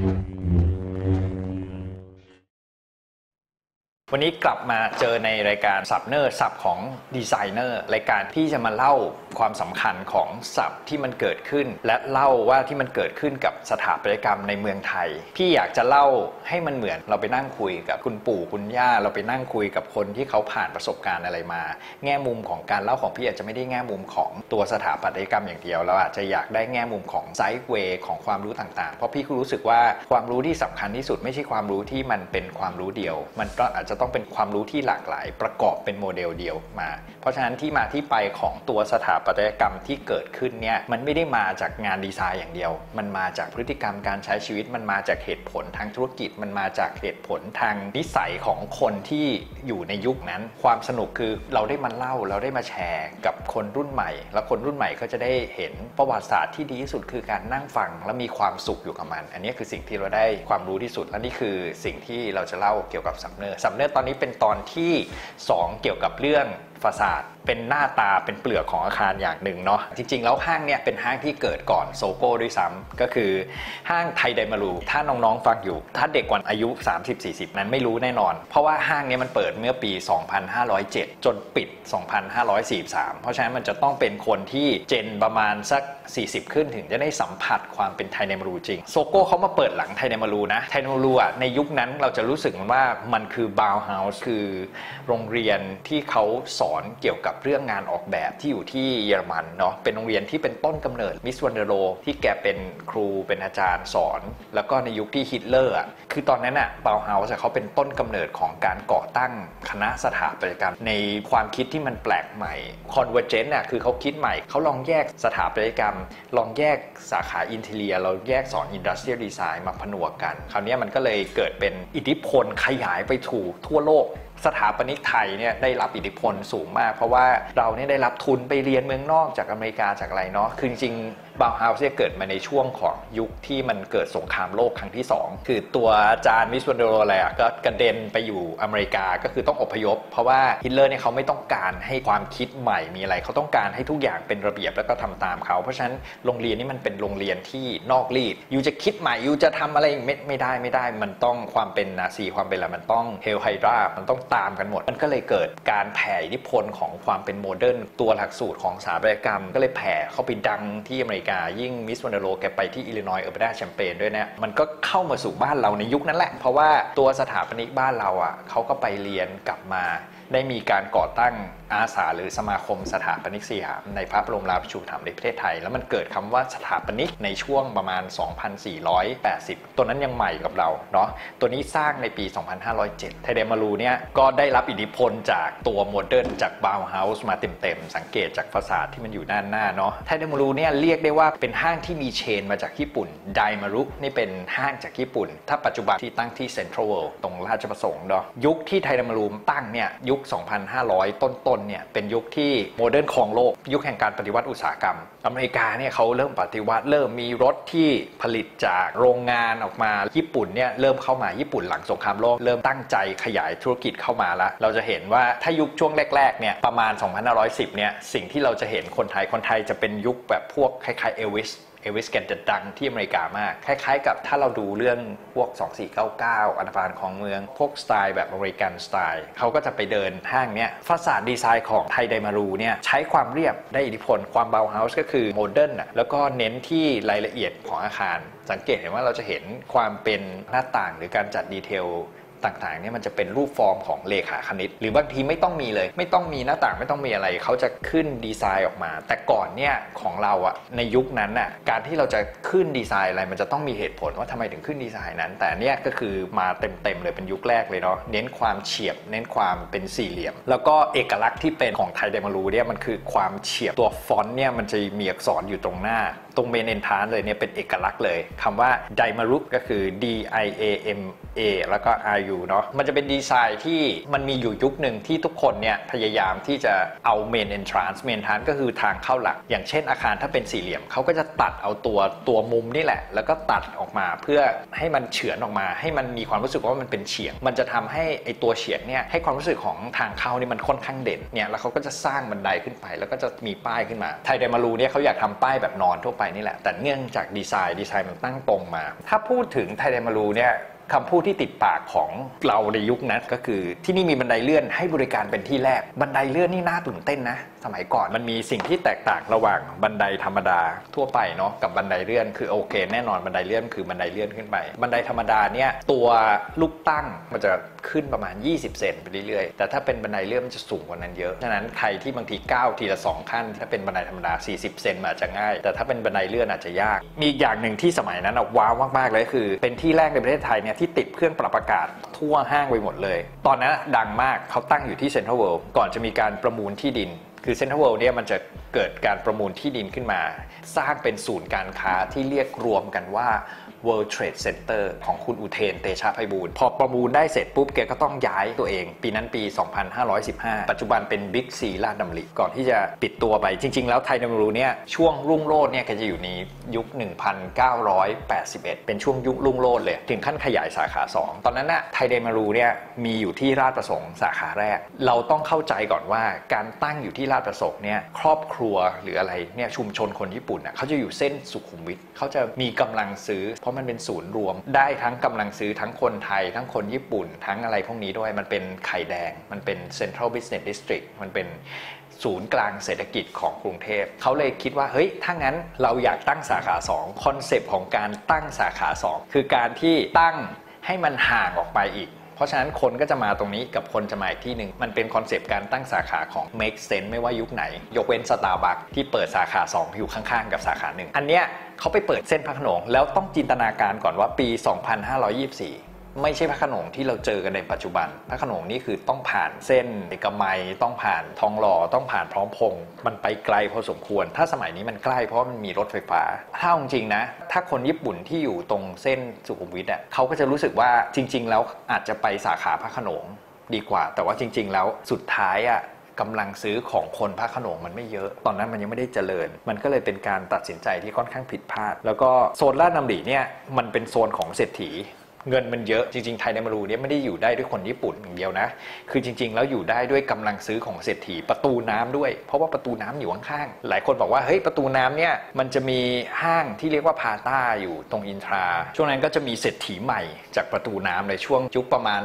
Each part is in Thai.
Thank you. วันนี้กลับมาเจอในรายการสับเนอร์สับของดีไซเนอร์รายการที่จะมาเล่าความสำคัญของสับที่มันเกิดขึ้น และเล่าว่าที่มันเกิดขึ้นกับสถาปัตยกรรมในเมืองไทย พี่อยากจะเล่าให้มันเหมือนเราไปนั่งคุยกับคุณปู่คุณย่า เราไปนั่งคุยกับคนที่เขาผ่านประสบการณ์อะไรมา แง่มุมของการเล่าของพี่อาจจะไม่ได้แง่มุมของตัวสถาปัตยกรรมอย่างเดียวเราอาจจะอยากได้แง่มุมของไซด์เวย์ของความรู้ต่างๆ เพราะพี่รู้สึกว่าความรู้ที่สำคัญที่สุดไม่ใช่ความรู้ที่มันเป็นความรู้เดียว มันก็อาจจะต้องเป็นความรู้ที่หลากหลายประกอบเป็นโมเดลเดียวมา เพราะฉะนั้นที่มาที่ไปของตัวสถาปัตยกรรมที่เกิดขึ้นเนี่ยมันไม่ได้มาจากงานดีไซน์อย่างเดียว มันมาจากพฤติกรรมการใช้ชีวิตมันมาจากเหตุผลทางธุรกิจมันมาจากเหตุผลทางนิสัยของคนที่อยู่ในยุคนั้น ความสนุกคือเราได้มาเล่าเราได้มาแชร์กับคนรุ่นใหม่ แล้วคนรุ่นใหม่ก็จะได้เห็นประวัติศาสตร์ที่ดีที่สุดคือการนั่งฟังและมีความสุขอยู่กับมัน อันนี้คือสิ่งที่เราได้ความรู้ที่สุดและนี่คือสิ่งที่เราจะเล่าเกี่ยวกับสัมเนอร์สัมเนอร์ตอนนี้เป็นตอนที่ 2 เกี่ยวกับเรื่อง facade เป็นหน้าตาเป็นเปลือกของอาคารอย่างหนึ่งเนาะจริง ๆ แล้วห้างเนี่ยเป็นห้างที่เกิดก่อนโซโก้ด้วยซ้ำก็คือห้างไทยไดมารูถ้าน้องๆฟังอยู่ ถ้าเด็กกว่าอายุ 30-40 นั้นไม่รู้แน่นอน เพราะว่าห้างเนี้มันเปิดเมื่อปี 2507 จนปิด 2543 เพราะฉะนั้นมันจะต้องเป็นคนที่ gen ประมาณสัก 40 ขึ้นถึงจะได้สัมผัสความเป็นไทยไดมารูจริงโซโก้เขามาเปิดหลังไทยไดมารูนะไทยไดมารูอะในยุคนั้นเราจะรู้สึกว่ามันคือ Bauhaus คือโรงเรียนที่เขาสอนเกี่ยวกับเรื่องงานออกแบบที่อยู่ที่เยอรมันเนาะเป็นโรงเรียนที่เป็นต้นกำเนิด Mies van der Rohe ที่แกเป็นครูเป็นอาจารย์สอน แล้วก็ในยุคที่ฮิตเลอร์อะคือตอนนั้นอะ Bauhaus เขาเป็นต้นกำเนิดของการก่อตั้งคณะสถาปัตยกรรมในความคิดที่มันแปลกใหม่ convergent น่ะคือเขาคิดใหม่เขาลองแยกสถาปัตยกรรม ลองแยกสาขา interior เราแยกสอน industrial design มาผนวกกัน คราวนี้มันก็เลยเกิดเป็นอิทธิพลขยายไปทุกทั่วโลก สถาปนิกไทยเนี่ยได้รับอิทธิพลสูงมาก เพราะว่าเราเนี่ยได้รับทุนไปเรียนเมืองนอกจากอเมริกาจากอะไรเนาะคือจริง Bauhaus เนี่ยเกิดมาในช่วงของยุคที่มันเกิดสงครามโลกครั้งที่ 2 คือตัวจารย์ Mies van der Rohe อะไรอะก็กระเด็นไปอยู่อเมริกาก็คือต้องอพยพ เพราะว่าฮิตเลอร์เนี่ยเขาไม่ต้องการให้ความคิดใหม่มีอะไรเขาต้องการให้ทุกอย่างเป็นระเบียบแล้วก็ทำตามเขาเพราะฉะนั้นโรงเรียนนี่มันเป็นโรงเรียนที่นอกรีต you จะคิดใหม่ you จะทำอะไรไม่ไม่ได้ไม่ได้ มันต้องความเป็นนาซีความเป็นอะไรมันต้อง hail Hydra มันต้องตามกันหมด มันก็เลยเกิดการแผ่อิทธิพลของความเป็น modern ตัวหลักสูตรของสถาปัตยกรรม ก็เลยแผ่เข้าไปดังที่อเมริกายิ่ง Mies van der Rohe แกไปที่ Illinois Urbana-Champaign ด้วยเนี่ยมันก็เข้ามาสู่บ้านเราในยุคนั้นแหละ เพราะว่าตัวสถาปนิกบ้านเราอะเขาก็ไปเรียนกลับมา ได้มีการก่อตั้งอาสาหรือสมาคมสถาปนิกสยามในพระบรมราชูปถัมภ์ในประเทศไทย แล้วมันเกิดคำว่าสถาปนิกในช่วงประมาณ 2480 ตัวนั้นยังใหม่กับเราเนาะตัวนี้สร้างในปี 2507 ไทยไดมารูเนี่ยก็ได้รับอิทธิพลจากตัว modern จากเบาเฮาส์มาเต็มๆ สังเกตจากฟาสาที่มันอยู่ด้านหน้าเนาะไทยไดมารูเนี่ยเรียกได้ว่าเป็นห้างที่มี chain มาจากญี่ปุ่นไดมารูนี่เป็นห้างจากญี่ปุ่น ถ้าปัจจุบันที่ตั้งที่เซ็นทรัลเวิลด์ตรงราชประสงค์เนาะยุคที่ไทยไดมารูตั้งเนี่ยยุค 2,500 ต้นๆเนี่ยเป็นยุคที่ modern ครองโลก ยุคแห่งการปฏิวัติอุตสาหกรรม อเมริกาเนี่ยเขาเริ่มปฏิวัติเริ่มมีรถที่ผลิตจากโรงงานออกมาญี่ปุ่นเนี่ยเริ่มเข้ามาญี่ปุ่นหลังสงครามโลก เริ่มตั้งใจขยายธุรกิจเข้ามาแล้วเราจะเห็นว่าถ้ายุคช่วงแรกๆเนี่ยประมาณ 2510เนี่ยสิ่งที่เราจะเห็นคนไทยคนไทยจะเป็นยุคแบบพวกคล้ายๆเอลวิส เอลวิสแกจะดังที่อเมริกามาก คล้ายๆ กับถ้าเราดูเรื่องพวก 2499 อันธพาลครองเมือง พวกสไตล์แบบ American style เขาก็จะไปเดินห้างเนี้ย facade design ของไทยไดมารูเนี่ยใช้ความเรียบได้อิทธิพล ความเบาเฮาส์ก็คือ modern อะแล้วก็เน้นที่รายละเอียดของอาคาร สังเกตเห็นว่าเราจะเห็นความเป็นหน้าต่างหรือการจัด detail ต่างๆเนี่ยมันจะเป็นรูปฟอร์มของเรขาคณิต หรือบางทีไม่ต้องมีเลย ไม่ต้องมีหน้าต่างไม่ต้องมีอะไรเขาจะขึ้นดีไซน์ออกมา แต่ก่อนเนี่ยของเราอะในยุคนั้นน่ะการที่เราจะขึ้นดีไซน์อะไรมันจะต้องมีเหตุผลว่าทำไมถึงขึ้นดีไซน์นั้น แต่เนี่ยก็คือมาเต็มๆเลยเป็นยุคแรกเลยเนาะเน้นความเฉียบ เน้นความเป็นสี่เหลี่ยม แล้วก็เอกลักษณ์ที่เป็นของไทยไดมารูเนี่ยมันคือความเฉียบตัวฟอนต์เนี่ยมันจะมีอักษรอยู่ตรงหน้า ตรงเมนเอนทานเลยเนี่ยเป็นเอกลักษณ์เลยคำว่าไดมารุก็คือ D I A M A แล้วก็ R U เนาะมันจะเป็นดีไซน์ที่มันมีอยู่ยุคหนึ่งที่ทุกคนเนี่ยพยายามที่จะเอาเมนเอนทรานส์เมนทรานก็คือทางเข้าหลัก อย่างเช่นอาคารถ้าเป็นสี่เหลี่ยมเขาก็จะตัดเอาตัวตัวมุมนี่แหละ แล้วก็ตัดออกมาเพื่อให้มันเฉือนออกมา ให้มันมีความรู้สึกว่ามันเป็นเฉียง มันจะทำให้ไอตัวเฉียงเนี่ยให้ความรู้สึกของทางเข้านี่มันค่อนข้างเด่นเนี่ยแล้วเขาก็จะสร้างบันไดขึ้นไป แล้วก็จะมีป้ายขึ้นมาไทยเดมารูเนี่ยเขาอยากทำป้ายแบบนอนทั่วไปนี่แหละ แต่เนื่องจากดีไซน์ดีไซน์มันตั้งตรงมา ถ้าพูดถึงไทเดมารูเนี่ยคำพูดที่ติดปากของเราในยุคนั้นก็คือ ที่นี่มีบันไดเลื่อนให้บริการเป็นที่แรก บันไดเลื่อนนี่น่าตื่นเต้นนะ สมัยก่อนมันมีสิ่งที่แตกต่างระหว่างบันไดธรรมดาทั่วไปเนาะกับบันไดเลื่อนคือโอเค แน่นอนบันไดเลื่อนคือบันไดเลื่อนขึ้นไป บันไดธรรมดาเนี่ยตัวลูกตั้งมันจะขึ้นประมาณ 20 เซนไปเรื่อยๆ แต่ถ้าเป็นบันไดเลื่อนมันจะสูงกว่านั้นเยอะ ฉะนั้นใครที่บางทีก้าวทีละ 2 ขั้น ถ้าเป็นบันไดธรรมดา 40 เซนมันอาจจะง่าย แต่ถ้าเป็นบันไดเลื่อนอาจจะยาก มีอีกอย่างหนึ่งที่สมัยนั้นว้าวมากๆเลยคือ เป็นที่แรกในประเทศไทยเนี่ยที่ติดเครื่องปรับอากาศทั่วห้างไปหมดเลย ตอนนั้นดังมากเขาตั้งอยู่ที่เซ็นทรัลเวิลด์ก่อนจะมีการประมูลที่ดิน คือเซ็นทรัลเวิลด์เนี่ยมันจะเกิดการประมูลที่ดินขึ้นมา สร้างเป็นศูนย์การค้าที่เรียกรวมกันว่า World Trade Center ของคุณอุเทนเตชะไพบูลพอประมูลได้เสร็จปุ๊บแกก็ต้องย้ายตัวเอง ปีนั้นปี 2515 ปัจจุบันเป็นบิ๊กซีลาดดำริก่อนที่จะปิดตัวไป จริง ๆ แล้วไทยดำรูเนี่ยช่วงรุ่งโรจน์เนี่ยแกจะอยู่ในยุค 1981 เป็นช่วงยุครุ่งโรจน์เลย ถึงขั้นขยายสาขา 2 ตอนนั้นน่ะไทยเดมารูเนี่ยมีอยู่ที่ราชประสงค์สาขาแรก เราต้องเข้าใจก่อนว่าการตั้งอยู่ที่ราชประสงค์เนี่ยครอบครัวหรืออะไรเนี่ยชุมชนคนญี่ปุ่นน่ะเขาจะอยู่เส้นสุขุมวิทเขาจะมีกำลังซื้อเพราะมันเป็นศูนย์รวม ได้ทั้งกำลังซื้อทั้งคนไทย ทั้งคนญี่ปุ่น ทั้งอะไรพวกนี้ด้วยมันเป็นไข่แดง มันเป็น Central Business District มันเป็นศูนย์กลางเศรษฐกิจของกรุงเทพ เขาเลยคิดว่า เฮ้ย ถ้างั้นเราอยากตั้งสาขา 2 concept ของการตั้งสาขา 2 คือการที่ตั้งให้มันห่างออกไปอีก เพราะฉะนั้นคนก็จะมาตรงนี้กับคนจะมาอีกที่หนึ่งมันเป็น concept การตั้งสาขาของ make sense ไม่ว่ายุคไหน ยกเว้นสตาร์บัคส์ที่เปิดสาขา 2 อยู่ข้างๆ กับสาขาหนึ่งอันเนี้ยเขาไปเปิดเส้นพระโขนงแล้วต้องจินตนาการก่อนว่าปี 2524 ไม่ใช่พระโขนงที่เราเจอกันในปัจจุบัน พระโขนงนี่คือต้องผ่านเส้นเอกมัยต้องผ่านทองหล่อต้องผ่านพร้อมพงษ์มันไปไกลพอสมควร ถ้าสมัยนี้มันใกล้เพราะมันมีรถไฟฟ้า ถ้าเอาจริงนะ ถ้าคนญี่ปุ่นที่อยู่ตรงเส้นสุขุมวิทอะเขาก็จะรู้สึกว่าจริง ๆ แล้วอาจจะไปสาขาพระขนงดีกว่า แต่ว่าจริง ๆ แล้วสุดท้ายอะกำลังซื้อของคนพระขนงมันไม่เยอะ ตอนนั้นมันยังไม่ได้เจริญ มันก็เลยเป็นการตัดสินใจที่ค่อนข้างผิดพลาด แล้วก็โซนลาดน้ำดีเนี่ยมันเป็นโซนของเศรษฐี เงินมันเยอะจริงๆไทยในมารูเนี่ยไม่ได้อยู่ได้ด้วยคนญี่ปุ่นอย่างเดียวนะ คือจริง ๆ แล้วอยู่ได้ด้วยกำลังซื้อของเศรษฐีประตูน้ำด้วย เพราะว่าประตูน้ำอยู่ข้างๆหลายคนบอกว่าเฮ้ยประตูน้ำเนี่ยมันจะมีห้างที่เรียกว่าพาต้าอยู่ตรงอินทรา ช่วงนั้นก็จะมีเศรษฐีใหม่จากประตูน้ำในช่วงยุคประมาณ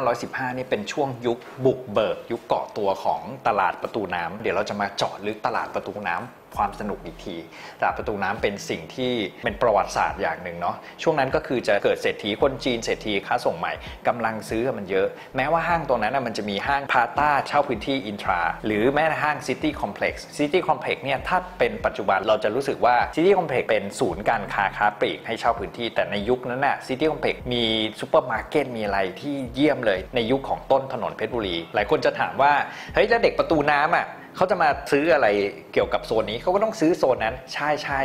2515 นี่เป็นช่วงยุคบุกเบิก ยุคเกาะตัวของตลาดประตูน้ำเดี๋ยวเราจะมาเจาะลึกตลาดประตูน้ำ ความสนุกอีกทีตลาดประตูน้ำเป็นสิ่งที่เป็นประวัติศาสตร์อย่างหนึ่งเนาะช่วงนั้นก็คือจะเกิดเศรษฐีคนจีนเศรษฐีค้าส่งใหม่กำลังซื้อมันเยอะ แม้ว่าห้างตรงนั้นมันจะมีห้างพาต้าเช่าพื้นที่อินทรา หรือแม้แต่ห้างซิตี้คอมเพล็กซ์ซิตี้คอมเพล็กซ์เนี่ยถ้าเป็นปัจจุบันเราจะรู้สึกว่าซิตี้คอมเพล็กซ์เป็นศูนย์การค้าค้าปลีกให้เช่าพื้นที่ แต่ในยุคนั้นน่ะซิตี้คอมเพล็กซ์มีซูเปอร์มาร์เก็ตมีอะไรที่เยี่ยมเลยในยุคของต้นถนนเพชรบุรี หลายคนจะถามว่าเฮ้ยแล้วเด็กประตูน้ำอะ เขาจะมาซื้ออะไรเกี่ยวกับโซนนี้เขาก็ต้องซื้อโซนนั้น ใช่ใช่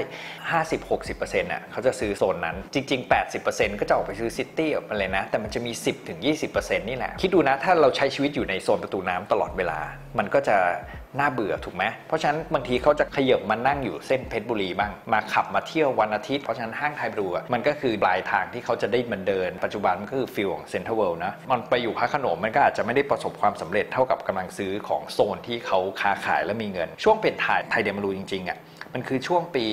ห้าสิบหกสิบเปอร์เซ็นต์อะเขาจะซื้อโซนนั้น จริง ๆ 80%ก็จะออกไปซื้อซิตี้ออกมาเลยนะ แต่มันจะมี 10ถึง20%นี่แหละ คิดดูนะ ถ้าเราใช้ชีวิตอยู่ในโซนประตูน้ำตลอดเวลา มันก็จะน่าเบื่อถูกไหมเพราะฉะนั้นบางทีเขาจะขยับมานั่งอยู่เส้นเพชรบุรีบ้าง มาขับมาเที่ยววันอาทิตย์ เพราะฉะนั้นห้างไทยไดมารูอะมันก็คือปลายทางที่เขาจะได้มาเดิน ปัจจุบันมันก็คือ feel ของเซ็นทรัลเวิลด์นะ มันไปอยู่พระโขนงมันก็อาจจะไม่ได้ประสบความสำเร็จเท่ากับกำลังซื้อของโซนที่เขาค้าขายและมีเงิน ช่วงเปลี่ยนถ่ายไทยไดมารูจริงๆอะ มันคือช่วงปี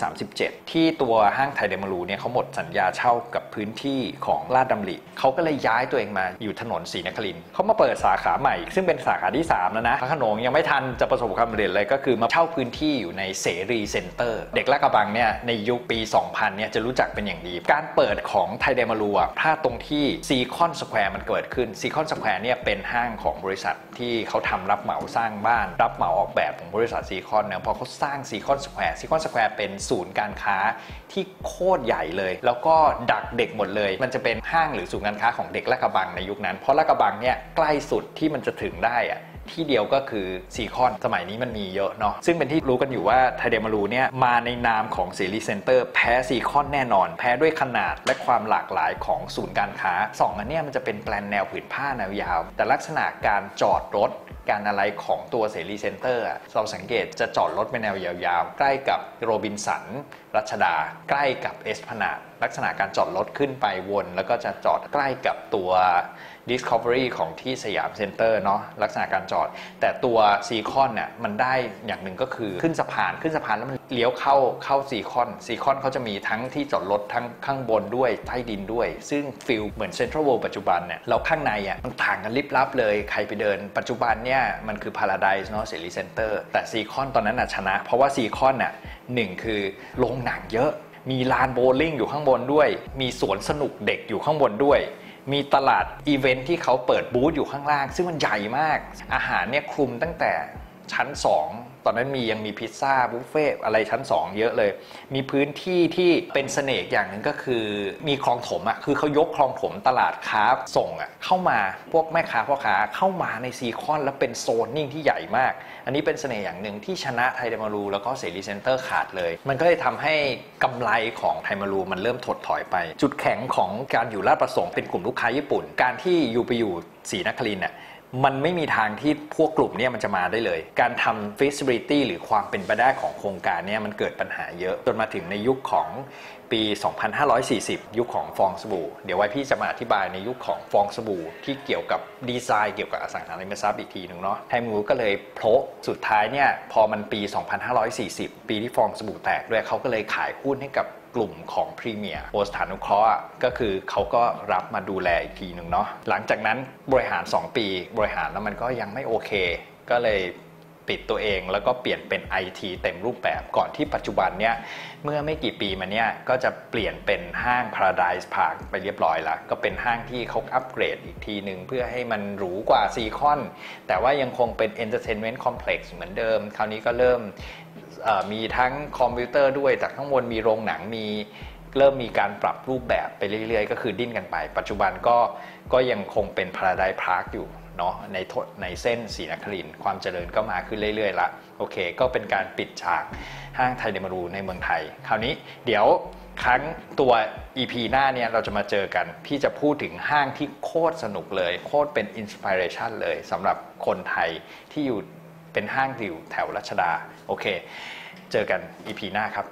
2537 ที่ตัวห้างไทยไดมารูเนี่ยเขาหมดสัญญาเช่ากับพื้นที่ของราชดำริเขาก็เลยย้ายตัวเองมาอยู่ถนนศรีนครินทร์เขามาเปิดสาขาใหม่ ซึ่งเป็นสาขาที่ 3 แล้วนะพระโขนงยังไม่ทันจะประสบความสำเร็จเลยก็คือมาเช่าพื้นที่อยู่ในเสรีเซ็นเตอร์ เด็กลาดกระบังเนี่ยในยุคปี 2000 เนี่ยจะรู้จักเป็นอย่างดี การเปิดของไทยไดมารูอะถ้าตรงที่ซีคอนสแควร์มันเกิดขึ้นซีคอนสแควร์เนี่ยเป็นห้างของบริษัทที่เขาทำรับเหมาสร้างบ้าน รับเหมาออกแบบของบริษัทซีคอนเนี่ยพอเขาสร้างซีคอนสแควร์ซีคอนสแควร์เป็นศูนย์การค้าที่โคตรใหญ่เลย แล้วก็ดักเด็กหมดเลย มันจะเป็นห้างหรือศูนย์การค้าของเด็กลาดกระบังในยุคนั้น เพราะลาดกระบังเนี่ยใกล้สุดที่มันจะถึงได้อะที่เดียวก็คือซีคอนสมัยนี้มันมีเยอะเนาะซึ่งเป็นที่รู้กันอยู่ว่าไทยไดมารูเนี่ยมาในนามของซีรีส์เซ็นเตอร์แพ้ซีคอนแน่นอน แพ้ด้วยขนาดและความหลากหลายของศูนย์การค้าสองอันเนี้ยมันจะเป็นแปลนแนวผืนผ้าแนวยาว แต่ลักษณะการจอดรถ การอะไรของตัวเสรีเซ็นเตอร์เราสังเกตจะจอดรถเป็นแนวยาวๆ ใกล้กับโรบินสัน รัชดา ใกล้กับเอสพลานาดลักษณะการจอดรถขึ้นไปวน แล้วก็จะจอดใกล้กับตัว Discovery ของที่สยามเซ็นเตอร์เนาะลักษณะการจอด แต่ตัวซีคอนเนี่ยมันได้อย่างหนึ่งก็คือขึ้นสะพานขึ้นสะพานแล้วมันเลี้ยวเข้าเข้าซีคอนซีคอนเขาจะมีทั้งที่จอดรถทั้งข้างบนด้วยใต้ดินด้วย ซึ่ง feel เหมือนเซ็นทรัลเวิลด์ปัจจุบันเนี่ยแล้วข้างในอะมันต่างกันลิบลับเลยใครไปเดิน ปัจจุบันเนี่ยมันคือพาราไดส์เนาะเสรีเซ็นเตอร์แต่ซีคอนตอนนั้นน่ะชนะ เพราะว่าซีคอนน่ะหนึ่งคือโรงหนังเยอะมีลานโบว์ลิ่งอยู่ข้างบนด้วย มีสวนสนุกเด็กอยู่ข้างบนด้วย มีตลาดอีเวนท์ที่เขาเปิดบูธอยู่ข้างล่าง ซึ่งมันใหญ่มาก อาหารเนี่ยคลุมตั้งแต่ ชั้น 2 ตอนนั้นมียังมีพิซซ่าบุฟเฟ่อะไรชั้น 2 เยอะเลย มีพื้นที่ที่เป็นเสน่ห์อย่างหนึ่งก็คือ มีคลองถมอะคือเขายกคลองถมตลาดค้าส่งอะเข้ามาพวกแม่ค้าพ่อค้าเข้ามาในซีคอนแล้วเป็นโซนนิ่งที่ใหญ่มาก อันนี้เป็นเสน่ห์อย่างหนึ่งที่ชนะไทยไดมารูแล้วก็เสรีเซ็นเตอร์ขาดเลย มันก็เลยทำให้กำไรของไทยไดมารูมันเริ่มถดถอยไป จุดแข็งของการอยู่ราชประสงค์เป็นกลุ่มลูกค้าญี่ปุ่น การที่อยู่ไปอยู่ศรีนครินทร์เนี่ย มันไม่มีทางที่พวกกลุ่มเนี้ยมันจะมาได้เลย การทำ feasibility หรือความเป็นไปได้ของโครงการเนี้ยมันเกิดปัญหาเยอะ จนมาถึงในยุคของปี 2540 ยุคของฟองสบู่ เดี๋ยวไว้พี่จะมาอธิบายในยุคของฟองสบู่ ที่เกี่ยวกับดีไซน์เกี่ยวกับอสังหาริมทรัพย์อีกทีหนึ่งเนาะไทมูก็เลยโผล่สุดท้ายเนี่ยพอมันปี 2540 ปีที่ฟองสบู่แตกด้วยเขาก็เลยขายหุ้นให้กับ กลุ่มของพรีเมียร์โอสถานุเคราะห์ก็คือเขาก็รับมาดูแลอีกทีหนึ่งเนาะหลังจากนั้นบริหาร 2 ปี บริหารแล้วมันก็ยังไม่โอเค ก็เลยปิดตัวเองแล้วก็เปลี่ยนเป็น IT เต็มรูปแบบก่อนที่ปัจจุบันเนี่ยเมื่อไม่กี่ปีมาเนี่ยก็จะเปลี่ยนเป็นห้าง Paradise Park ไปเรียบร้อยแล้วก็เป็นห้างที่เขาอัปเกรดอีกทีหนึ่งเพื่อให้มันหรูกว่าซีคอนแต่ว่ายังคงเป็น Entertainment Complex เหมือนเดิม คราวนี้ก็เริ่ม มีทั้งคอมพิวเตอร์ด้วยจากข้างบนมีโรงหนังมีเริ่มมีการปรับรูปแบบไปเรื่อยๆ ก็คือดิ้นกันไป ปัจจุบันก็ก็ยังคงเป็นพาราไดซ์พาร์คอยู่เนาะในในเส้นศรีนครินทร์ความเจริญก็มาขึ้นเรื่อยๆละโอเค ก็เป็นการปิดฉากห้างไทยเดมารูในเมืองไทย คราวนี้เดี๋ยวครั้งตัว EP หน้าเนี่ยเราจะมาเจอกัน พี่จะพูดถึงห้างที่โคตรสนุกเลย โคตรเป็นอินสปิเรชันเลยสำหรับคนไทยที่อยู่ เป็นห้างที่อยู่แถวรัชดา โอเค เจอกัน EP หน้าครับ